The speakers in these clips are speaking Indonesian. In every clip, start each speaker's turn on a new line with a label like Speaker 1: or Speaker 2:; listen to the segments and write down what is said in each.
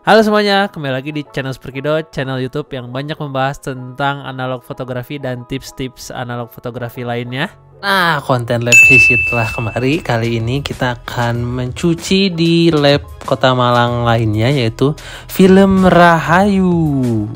Speaker 1: Halo semuanya, kembali lagi di channel Superkido, channel YouTube yang banyak membahas tentang analog fotografi dan tips-tips analog fotografi lainnya. Nah, konten lab sisi telah kembali. Kali ini kita akan mencuci di lab Kota Malang lainnya yaitu film Rahayu.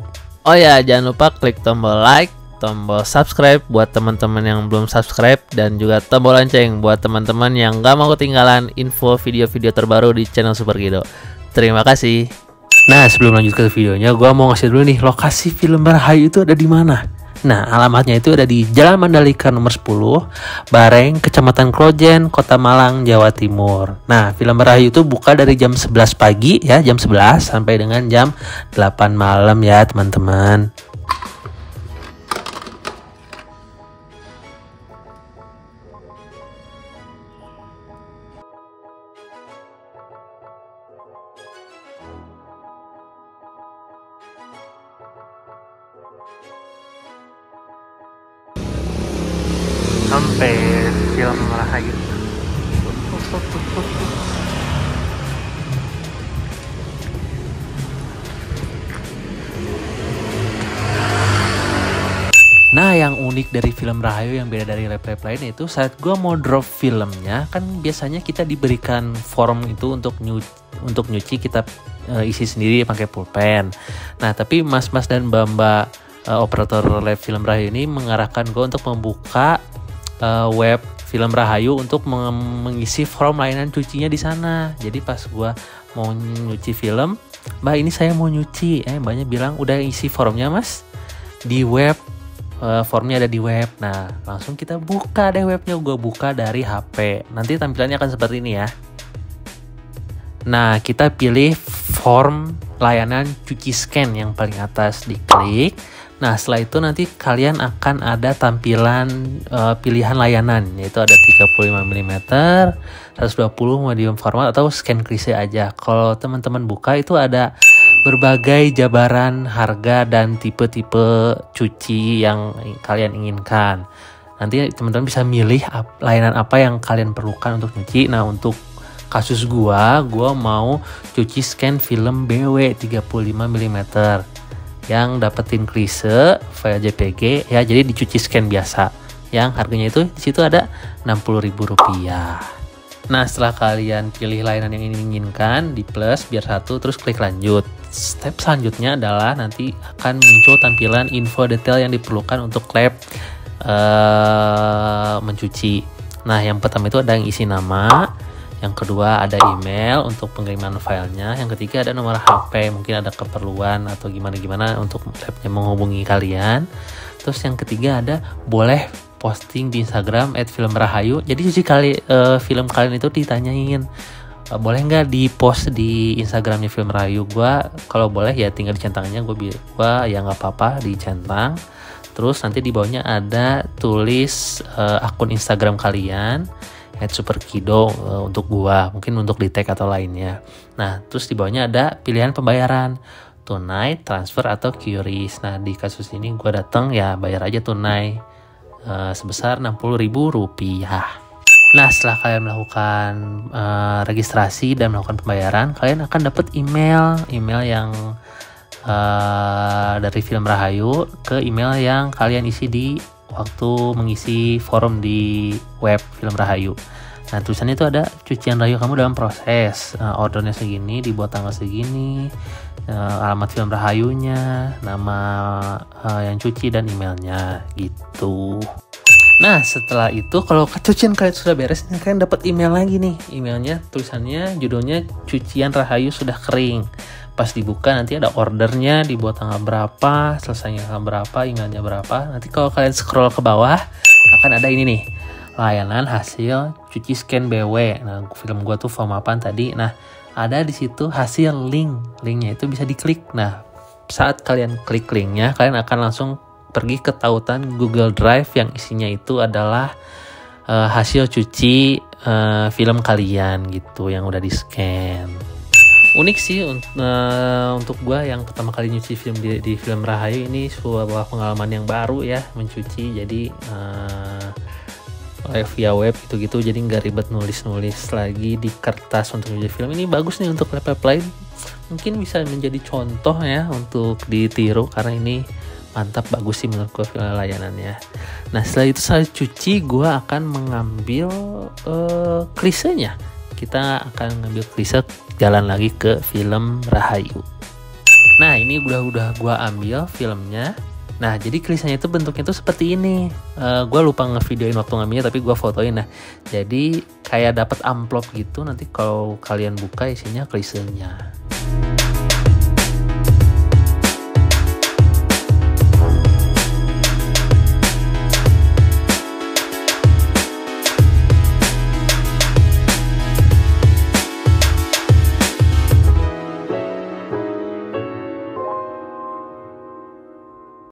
Speaker 1: Oh ya, jangan lupa klik tombol like, tombol subscribe buat teman-teman yang belum subscribe dan juga tombol lonceng buat teman-teman yang gak mau ketinggalan info video-video terbaru di channel Superkido. Terima kasih. Nah, sebelum lanjut ke videonya, gue mau ngasih dulu nih lokasi film Rahayu itu ada di mana. Nah, alamatnya itu ada di Jalan Mandalika nomor 10, Bareng, Kecamatan Klojen, Kota Malang, Jawa Timur. Nah, film Rahayu itu buka dari jam 11 pagi ya, jam 11 sampai dengan jam 8 malam ya, teman-teman. Sampai film Rahayu. Nah yang unik dari film Rahayu yang beda dari rap-rap lain itu saat gue mau drop filmnya kan biasanya kita diberikan form itu untuk nyu untuk nyuci kita uh, isi sendiri pakai pulpen. Nah tapi mas-mas dan mbak-mbak uh, operator live film Rahayu ini mengarahkan gue untuk membuka uh, web film Rahayu untuk meng mengisi form layanan cucinya di sana. Jadi pas gue mau nyuci film, mbak ini saya mau nyuci, eh mbaknya bilang udah isi formnya mas di web. Uh, formnya ada di web. Nah, langsung kita buka deh webnya. Gue buka dari HP. Nanti tampilannya akan seperti ini ya. Nah, kita pilih form layanan cuci scan yang paling atas diklik. Nah, setelah itu nanti kalian akan ada tampilan uh, pilihan layanan yaitu ada 35 mm, 120 medium format atau scan krise aja. Kalau teman-teman buka itu ada berbagai jabaran harga dan tipe-tipe cuci yang kalian inginkan. Nanti teman-teman bisa milih layanan apa yang kalian perlukan untuk cuci. Nah, untuk kasus gua, gua mau cuci scan film BW 35 mm yang dapetin klise file JPG ya jadi dicuci scan biasa yang harganya itu di situ ada Rp60.000. Nah, setelah kalian pilih layanan yang ingin inginkan di plus biar satu terus klik lanjut. Step selanjutnya adalah nanti akan muncul tampilan info detail yang diperlukan untuk lab uh, mencuci. Nah, yang pertama itu ada yang isi nama, yang kedua ada email untuk pengiriman filenya. Yang ketiga ada nomor HP mungkin ada keperluan atau gimana gimana untuk labnya menghubungi kalian. Terus yang ketiga ada boleh posting di Instagram at film rahayu jadi sih kali uh, film kalian itu ditanyain uh, boleh nggak di post di Instagramnya film rahayu gue kalau boleh ya tinggal dicentangnya gue gua ya nggak apa-apa dicentang terus nanti di bawahnya ada tulis uh, akun Instagram kalian at superkido uh, untuk gua mungkin untuk di tag atau lainnya. Nah terus di bawahnya ada pilihan pembayaran tunai transfer atau QRIS nah di kasus ini gua datang ya bayar aja tunai uh, sebesar 60.000 rupiah. Nah, setelah kalian melakukan uh, registrasi dan melakukan pembayaran, kalian akan dapat email, email yang uh, dari film Rahayu ke email yang kalian isi di waktu mengisi forum di web film Rahayu. Nah tulisannya itu ada cucian rahayu kamu dalam proses uh, ordernya segini, dibuat tanggal segini, uh, alamat film rahayunya, nama uh, yang cuci dan emailnya gitu. Nah setelah itu kalau cucian kalian sudah beres, kalian dapat email lagi nih. Emailnya tulisannya judulnya cucian rahayu sudah kering pas dibuka nanti ada ordernya dibuat tanggal berapa selesainya tanggal berapa emailnya berapa. Nanti kalau kalian scroll ke bawah akan ada ini nih. Layanan hasil cuci scan BW nah film gua tuh form apa tadi? Nah ada di situ hasil link. Linknya itu bisa diklik. Nah saat kalian klik linknya kalian akan langsung pergi ke tautan Google Drive yang isinya itu adalah uh, hasil cuci uh, film kalian gitu yang udah di scan unik sih uh, untuk gue yang pertama kali nyuci film di, di film Rahayu ini sebuah pengalaman yang baru ya mencuci. Jadi uh, via web gitu-gitu jadi nggak ribet nulis-nulis lagi di kertas untuk nyuci film. Ini bagus nih untuk laptop lain. Mungkin bisa menjadi contoh ya untuk ditiru karena ini mantap bagus sih menurut gue layanannya. Nah setelah itu saya cuci gue akan mengambil uh, klisenya. Kita akan ngambil klise jalan lagi ke film Rahayu nah ini udah udah gue ambil filmnya Nah, jadi klisenya itu bentuknya itu seperti ini. Uh, eh, gue lupa ngevideoin waktu ngambilnya, tapi gue fotoin. Nah, jadi kayak dapat amplop gitu. Nanti kalau kalian buka isinya klisenya.